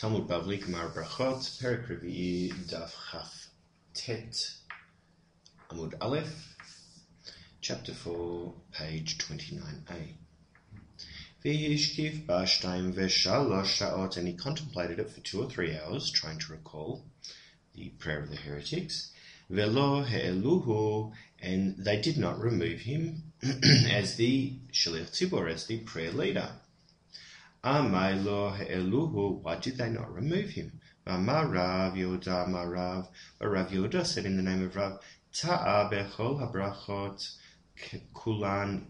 Talmud Bavli Gemara Brachot Perek Revi'i Daf Chaf Tet Amud Aleph Chapter 4 Page 29a V'hishkiv b'shtayim v'shalosh sha'ot and he contemplated it for two or three hours trying to recall the prayer of the heretics. Velo he'eluhu and they did not remove him as the Shaliach Tzibor, as the prayer leader Amailo Eluhu, why did they not remove him? Rav Yoda Marav, Rav Rav Yoda said in the name of Rav, Ta'a bechol habrachot kulan,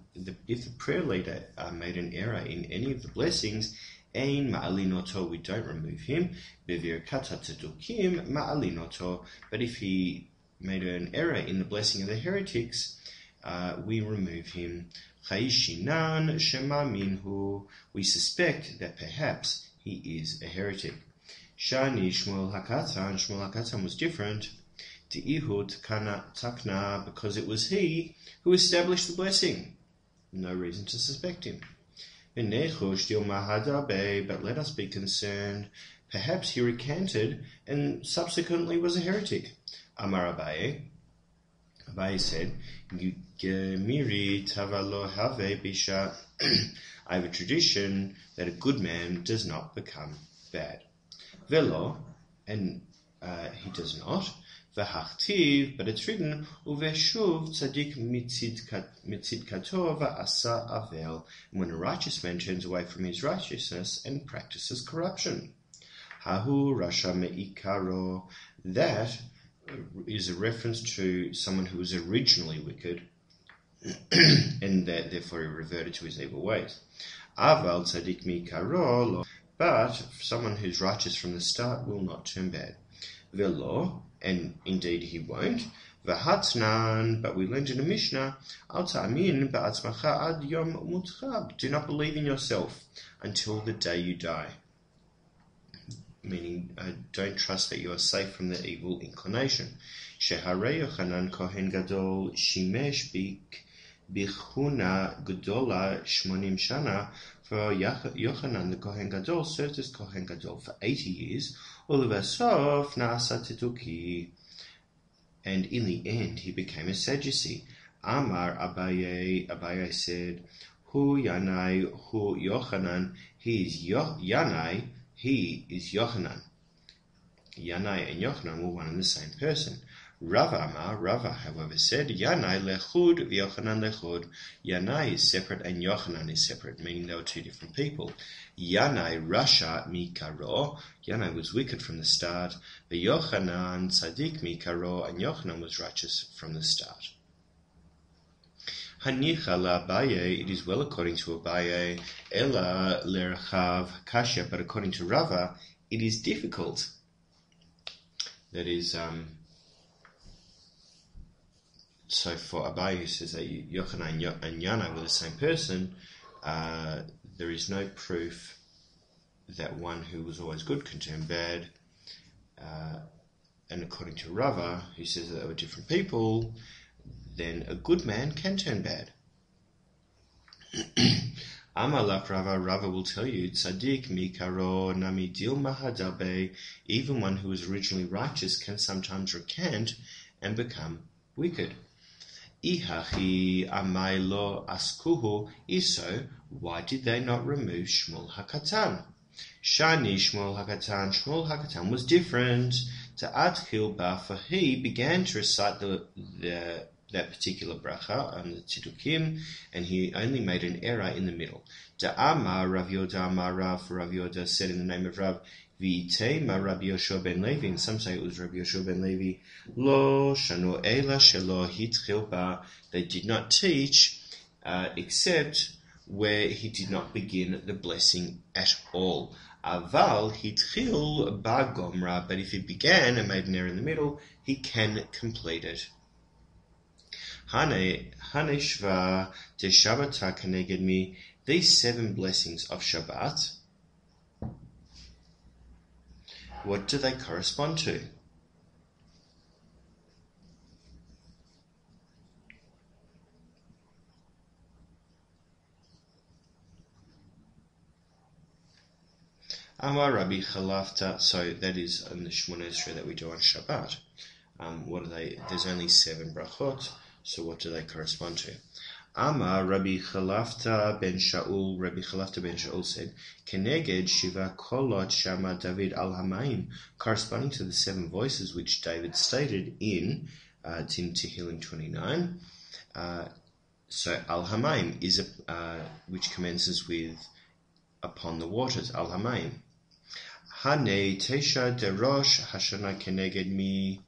if the prayer leader uh, made an error in any of the blessings, Ein ma'alinoto, we don't remove him. Bevir kata tedukim ma'alinoto, but if he made an error in the blessing of the heretics, uh, we remove him. Shema Minhu. We suspect that perhaps he is a heretic. Shani Shmuel Hakatan. Shmuel Hakatan was different. Ihud Kana Takna, because it was he who established the blessing. No reason to suspect him. But let us be concerned. Perhaps he recanted and subsequently was a heretic. Amar Abaye. Abaye said, Gemiri tavalo have bisha. I have a tradition that a good man does not become bad. Velo, and uh, he does not. V'hachtiv, but it's written, uveshuv tzadik mitzid kato v'asa avel. When a righteous man turns away from his righteousness and practices corruption. Hahu rasha me'ikaro. That is a reference to someone who was originally wicked and that therefore he reverted to his evil ways. Aval tzadik mi karol, but someone who's righteous from the start will not turn bad. Velo, and indeed he won't. V'hatznan, but we learned in the Mishnah, al ta'amin ba'atzmacha ad yom mutchab. Do not believe in yourself until the day you die. Meaning, uh, don't trust that you are safe from the evil inclination. Shehare Yochanan Kohen Gadol Shimesh Bik Bichuna Gedola Shmonim Shana, for Yochanan the Kohen Gadol served as Kohen Gadol for 80 years, Ulevasov Nasa Tituki, and in the end he became a Sadducee. Amar Abaye, Abaye said, Hu Yanai, Hu Yochanan, he is Yo- Yanai, he is Yochanan. Yanai and Yochanan were one and the same person. Rava Amar, Rava, however, said, Yanai lechud v'Yochanan lechud. Yanai is separate and Yochanan is separate, meaning they were two different people. Yanai rasha mikaro. Yanai was wicked from the start. The Yochanan tzaddik mikaro, and Yochanan was righteous from the start. Hanicha la it is well according to Abaye, Ella lerchav kasha, but according to Rava, it is difficult. That is, um, so for Abaye says that Yochanan and Yana were the same person, uh, there is no proof that one who was always good can turn bad. Uh, and according to Rava, who says that they were different people, then a good man can turn bad. Amalak Rava, Rava will tell you, Tzaddik mikaro nami dilma hadabe, even one who was originally righteous can sometimes recant and become wicked. Ihachi amailo askuhu iso, why did they not remove Shmuel Hakatan? Shani Shmuel Hakatan, Shmuel Hakatan was different. To Atkil ba, for he began to recite the, the that particular bracha on the and he only made an error in the middle. Da'ama Rav Yoda Amar Rav, Rav Yoda said in the name of Rav, V'itema Rabbi Yoshua ben Levi, and some say it was Rabbi Yoshua ben Levi, Lo shanu ela shelo hitchil ba, they did not teach, uh, except where he did not begin the blessing at all. Aval hitchil ba gomra, but if he began and made an error in the middle, he can complete it. Hane Haneshva de Shabbata me, these seven blessings of Shabbat, what do they correspond to? Amar Rabbi Chalafta. So that is in the Shemona that we do on Shabbat. Um, what are they? There's only seven brachot. So what do they correspond to? Amar Rabbi Chalafta ben Shaul. Rabbi Chalafta ben Shaul said, "Keneged shiva kolot shama David al Hamaim," corresponding to the seven voices which David stated in uh, it's Tehillim 29. Uh, so Al Hamaim is a, uh, which commences with upon the waters. Al Hamaim. Hane Tesha Derosh Hashana Keneged Mi.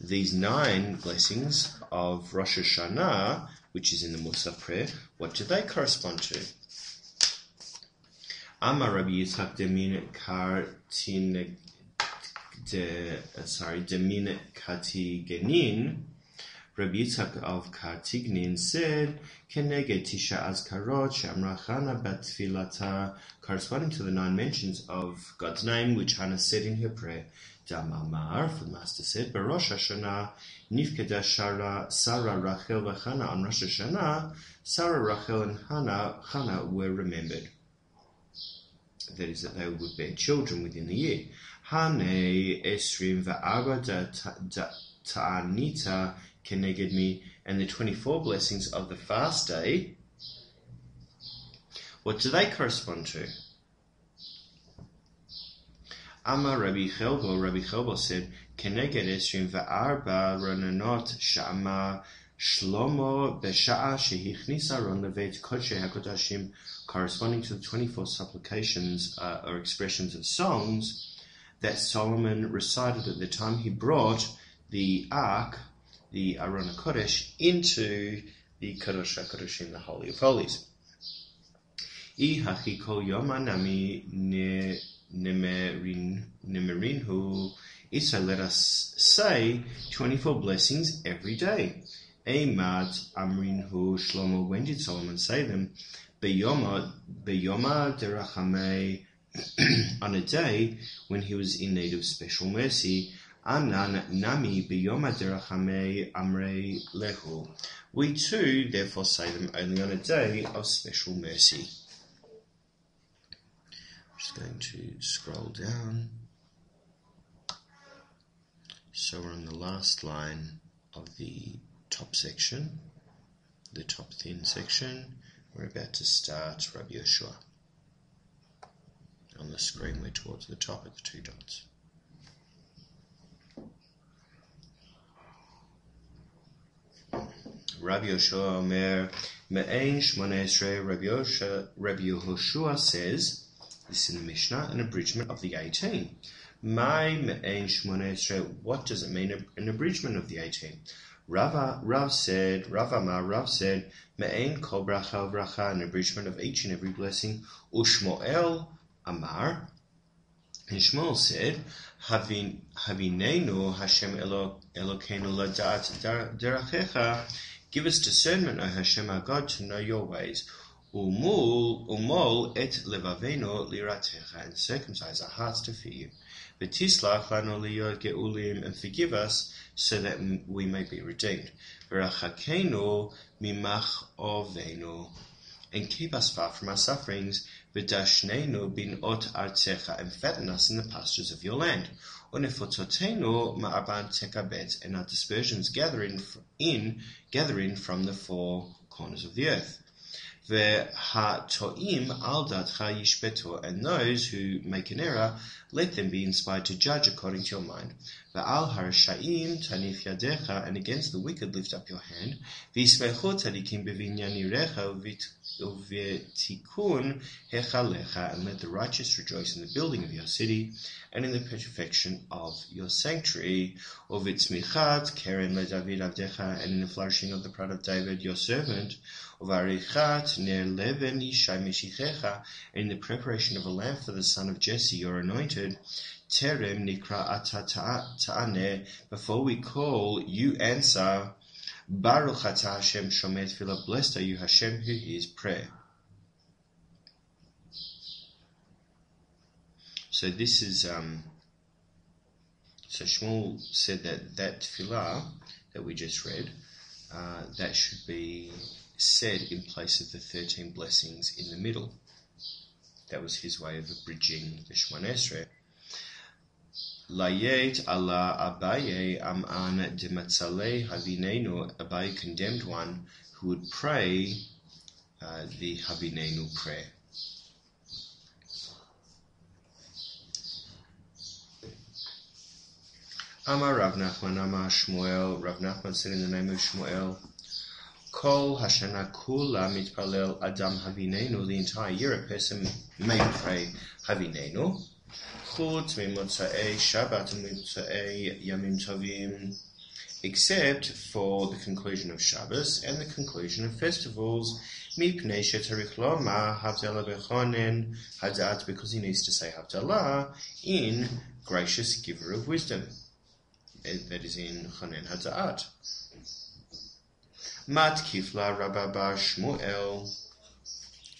These nine blessings of Rosh Hashanah, which is in the Musaf prayer, what do they correspond to? Amar Rabbi Yitzchak Demin Kartin de, sorry, Demin Katigenin, Rabbi Yitzchak of Kartignin said, Keneged Tisha Azkarot Shamra Chana Batfilata, corresponding to the nine mentions of God's name which Hannah said in her prayer. Damamar, the Master said, Barosh Hashanah, Nifkeda Shara, Sarah, Rachel, Vachana on Rosh Hashanah, Sarah, Rachel, and Hannah, Hannah were remembered. That is, that they would bear children within the year. Hane Esrim Va'arba Ta'anita Keneged Me, and the 24 blessings of the fast day. What do they correspond to? Amar Rabbi Chelbo, Rabbi Chelbo said, Keneged Esrim Va'arba Rananot Shama Shlomo Besha'a Shehichnisa Ron Levet Kodshe HaKodashim, corresponding to the 24 supplications uh, or expressions of songs that Solomon recited at the time he brought the ark, the Aron Kodesh, into the Kodesh HaKodashim, the Holy of Holies. I hachi kol yoma nami nemerin Nemerin, who is so let us say 24 blessings every day. Eimat amrin hu shlomo. When did Solomon say them? Beyoma beyoma derachame. On a day when he was in need of special mercy. Anan nami beyoma derachame amre lehu. We too therefore say them only on a day of special mercy. Just going to scroll down. So we're on the last line of the top section, the top thin section. We're about to start Rabbi Yeshua. On the screen, we're towards the top at the two dots. Rabbi Yoshua Omer Me'ein Shmone Rabbi says, this is in the Mishnah, an abridgment of the 18. My Me'ein Shmone what does it mean, an abridgment of the 18? Rava, Rav said, Rav Amar, Rav said, Me'ein kol bracha bracha, an abridgment of each and every blessing. Ushmoel Amar, and Shmuel said, Havin, Havinenu Hashem Elokeinu ladat derachecha, give us discernment, O Hashem our God, to know your ways. Umol et levaveno liratecha, and circumcise our hearts to fear you. V'tislach lanu liyot geulim, and forgive us so that we may be redeemed. V'rachakenu mimach ovenu, and keep us far from our sufferings. V'dashnenu bin ot artecha, and fatten us in the pastures of your land. Unefototenu ma'aban tekabet, and our dispersions gather in, in, gather in from the four corners of the earth. And those who make an error, let them be inspired to judge according to your mind. And against the wicked lift up your hand. And let the righteous rejoice in the building of your city, and in the perfection of your sanctuary. Uvitzmichat keren leDavid avdecha, and in the flourishing of the pride of David, your servant. In the preparation of a lamp for the son of Jesse, your anointed. Terem nikra ata ta'ane, before we call, you answer. Baruch atah Hashem shomet tefillah, blessed are you Hashem who hears prayer. So this is, um, so Shmuel said that that tefillah that we just read, uh, that should be said in place of the 13 blessings in the middle. That was his way of abridging the Shemon Esrei. Layet Allah Abaye Am'an Dematzale Havinenu Abaye condemned one who would pray uh, the Havinenu prayer. Amar Rav Nachman, Amar Shmuel. Rav Nachman said in the name of Shmuel, Kol Hashana Kula Mitpalel Adam Havinenu. The entire year a person may pray Havinenu. Chutz Mimotza'ei Shabbat Mimotza'ei Yamim Tovim. Except for the conclusion of Shabbos and the conclusion of festivals. Mipnei Shetarich Loma Havdalah Bechonen Hadat, because he needs to say Havdalah in gracious giver of wisdom that is in Chonen Hatza'at. Mat Kifla Rabba Bar.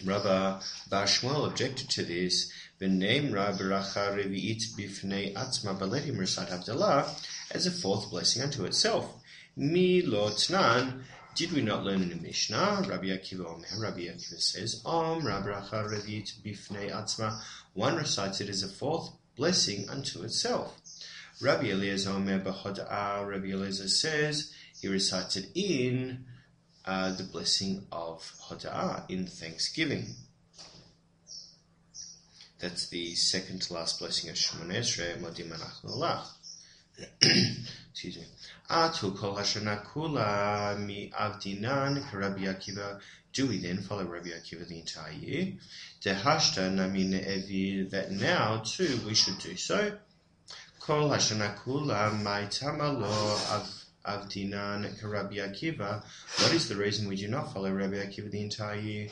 Rabba Bar objected to this. The name Rabba Racha Revi'it Bifnei Atzma, but let him recite Havdalah as a fourth blessing unto itself. Mi lo tnan, did we not learn in the Mishnah? Rabbi Akiva Omer, Rabbi Akiva says, Om Rabba Racha Revi'it Bifnei Atzma, one recites it as a fourth blessing unto itself. Rabbi Eliezer Omer B'Hoda'ah, Rabbi Eliezer says, he recites it in uh, the blessing of Hoda'ah, in thanksgiving. That's the second to last blessing of Shemon Esrei, Modim Anach Excuse me. Atu kol hashana kula mi avdinan Rabbi Akiva. Do we then follow Rabbi Akiva the entire year? Dehashta nami ne'evi, that now too we should do so. Kol hashana kula maitama lo avdinan Rabbi Akiva. What is the reason we do not follow Rabbi Akiva the entire year?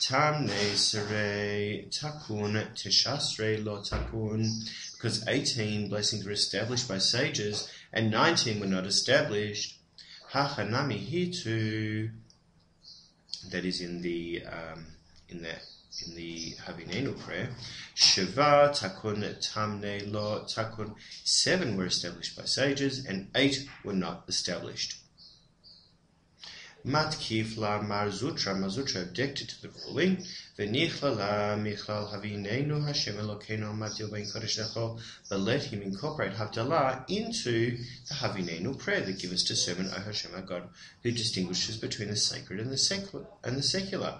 Tam ne sere takun teshasre lo takun. Because 18 blessings were established by sages and 19 were not established. Hachanami hitu. That is in the um, in the in the Havinenu prayer. Shiva, Takun, Tamne, Lo, Takun. Seven were established by sages and eight were not established. Matkif la Marzutra, Marzutra objected to the ruling. V'nichla la Michlal Havinenu Hashem Elokeinu Matil Ben Kodesh But let him incorporate Havdalah into the Havinenu prayer that gives to servant O Hashem our God, who distinguishes between the sacred and the secular. And the secular.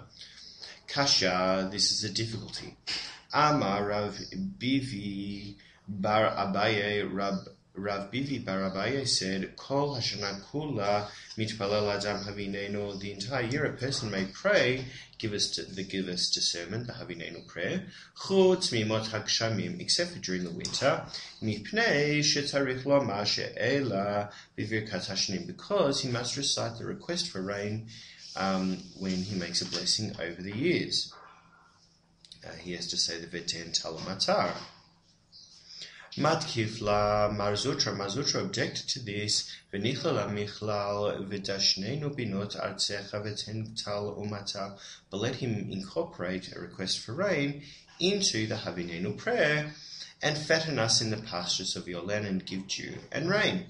Kasha, this is a difficulty. Amar Rav Bivi Bar Abaye Rab Rav Bivi Bar Abaye said, Kol Hashana Kula Mitpalel Adam Havinenu. The entire year a person may pray, give us the give us discernment, the Havinenu prayer. Chutz Mimot Hakshamim, except for during the winter. Mipnei Shetarich Loma She'ela Bivirkat Hashnim, because he must recite the request for rain um, when he makes a blessing over the years. Uh, he has to say the Veten Talamatar. Matkifla Marzutra. Marzutra objected to this. V'nichlal michlal v'dashnenu binot artzecha v'ten tal umata. But let him incorporate a request for rain into the Havinenu prayer and fatten us in the pastures of your land and give dew and rain.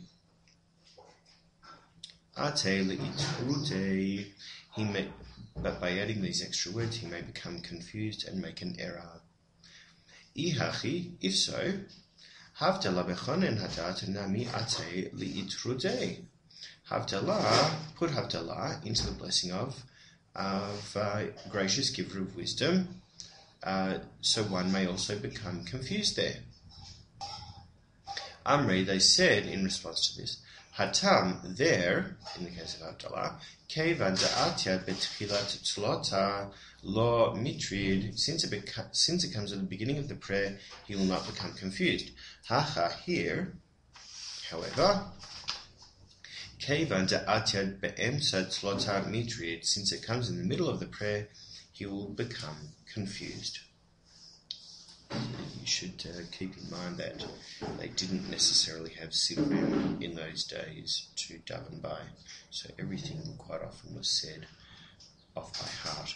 He may, but by adding these extra words, he may become confused and make an error. Ihachi, if so, Havdalah bechonen hadat nami ate liitrudei. Havdalah, put Havdalah into the blessing of, of uh, gracious giver of wisdom, uh, so one may also become confused there. Amri, they said in response to this, Hatam, there, in the case of Havdalah, Kevan da'atya betchilat tzlota lo mitrid, since it, beca- since it comes at the beginning of the prayer, he will not become confused. Hacha, here, however, Kevan da'atya be'emsa tzlota mitrid, since it comes in the middle of the prayer, he will become confused you should uh, keep in mind that they didn't necessarily have siddurim in those days to daven by, so everything quite often was said off by heart.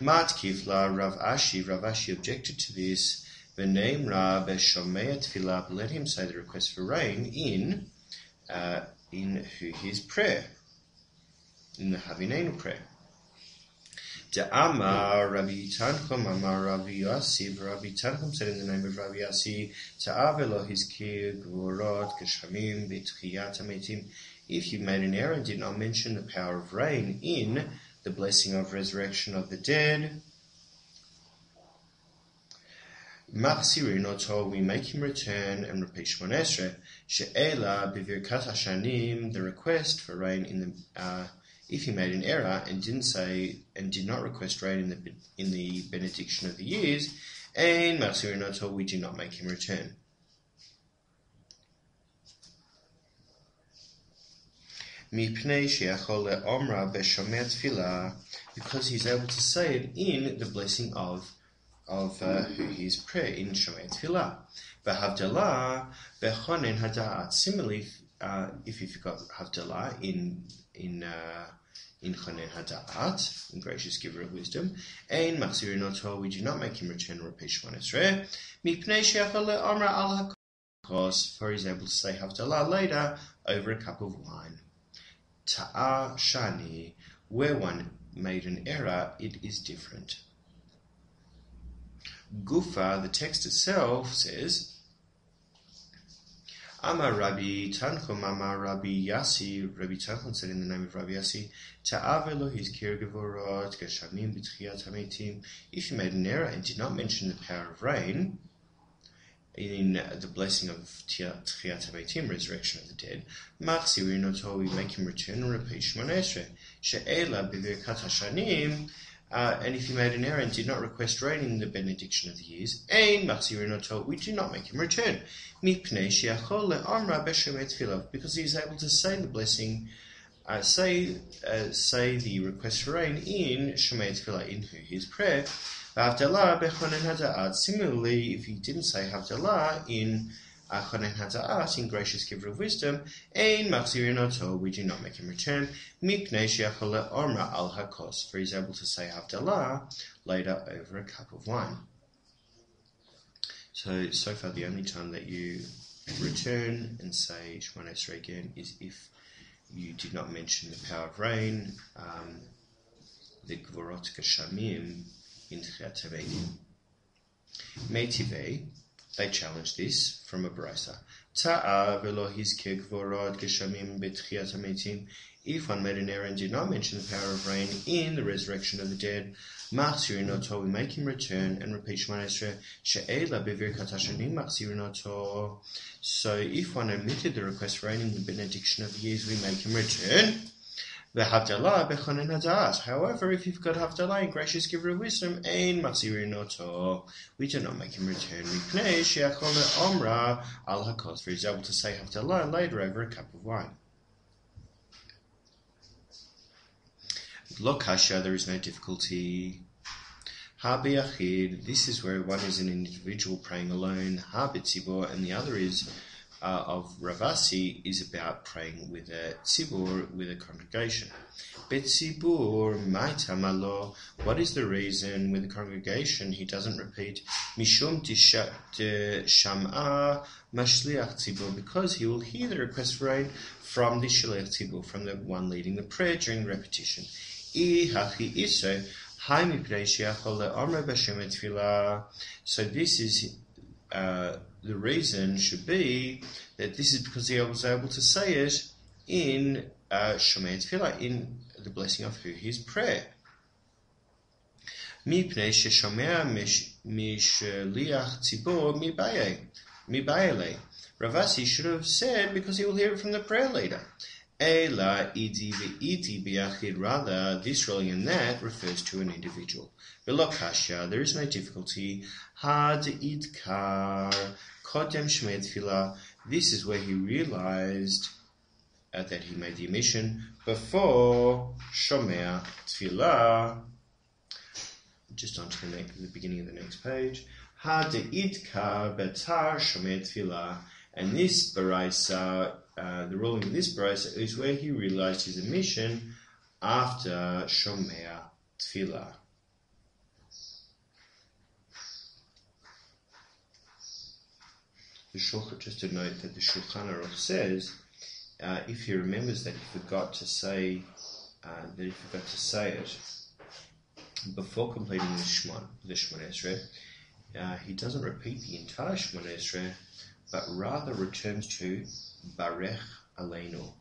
Mat Kifla Rav Ashi, Rav Ashi objected to this. Rab Shomea Tfilah, let him say the request for rain in uh, in his prayer, in the Havinenu prayer. Amar Rabbi Tanchum, Amar Rabbi Yossi, Rabbi Tanchum said in the name of Rabbi Yossi, Ta'avelo Hizkir Gvorot Geshamim B'tchiyat Ametim. If you made an error and did not mention the power of rain in the blessing of resurrection of the dead, Machsirin Oto, we make him return and repeat Shmon Esrei. She'ela B'virkat Hashanim, the request for rain in the uh, if he made an error and didn't say and did not request rain in the in the benediction of the years, and Machsirin we do not make him return. because he's able to say it in the blessing of of uh, his prayer in bechonen hadat. Similarly, uh, if you forgot Havdalah in in uh, in chonen hadat, in gracious giver of wisdom, ein machzirin we do not make him return repeat Shemon Esrei, mipnei sheachal amra al hakos, for he's able to say Havdalah later over a cup of wine. Ta'a shani, where one made an error, it is different. Gufa, the text itself says, Amar Rabbi Tanchum, Amar Rabbi Yassi, Rabbi Tanchum said in the name of Rabbi Yassi, Ta'avelo his kirgevorot geshamim b'tchiyat hametim. If you made an error and did not mention the power of rain, in the blessing of Tchiyat HaMeitim, resurrection of the dead, Machsi we make him return and repeat Shemon Esrei. She'ela b'virkat hashanim, uh, and if he made an error and did not request rain in the benediction of the years, Ein Machzirinoto, we do not make him return. Because he is able to say the blessing, uh, say uh, say the request for rain in Shomea Tefillah, in his prayer. Similarly, if he didn't say Havdalah in Achonen Hata'at, in gracious giver of wisdom, Ein Machzirin we do not make him return, Mipnei Sheachole Omra al Hakos, for he's able to say Havdalah later over a cup of wine. So, so far the only time that you return and say Shemon Esrei again is if you did not mention the power of rain, um, the Gvorot Geshamim in Tchiat Metivei, they challenge this from a brisa. If one made an error and did not mention the power of rain in the resurrection of the dead, we make him return and repeat Shema Esrei. So if one omitted the request for rain in the benediction of years, we make him return. The Havdalah bechonen hadas. However, if you've got Havdalah in gracious giver of wisdom, ein machzirinoto, we do not make him return. Mipnei sheachol omra al hakos, for he's able to say Havdalah later over a cup of wine. Lokasha, there is no difficulty. Habi Achid, this is where one is an individual praying alone. Habitzibor, and the other is uh, of Ravasi is about praying with a tzibur, with a congregation. Betzibur maitamalo. What is the reason with the congregation he doesn't repeat mishum sham'a mashliach tzibur because he will hear the request for rain from the shliach tzibur, from the one leading the prayer during repetition. So this is uh, the reason should be that this is because he was able to say it in uh, Shomei Tefillah, in the blessing of his prayer. מפני ששומע משליח ציבור מבעלה. Ravasi should have said because he will hear it from the prayer leader. Ela ruling and that refers to an individual. Belokasha, there is no difficulty. Had idkar kodem shomea tefillah. This is where he realized uh, that he made the omission before shomea tefillah. Just onto the, next, the beginning of the next page. Had idkar betar shomea tefillah. And this baraisa, uh, the ruling of this baraisa is where he realized his omission after shomea tefillah. the Shulchan, just to note that the Shulchan Aruch says, uh, if he remembers that he forgot to say, uh, that he forgot to say it before completing the Shemon, the Shemon Esrei, uh, he doesn't repeat the entire Shemon Esrei, but rather returns to Barech Aleinu,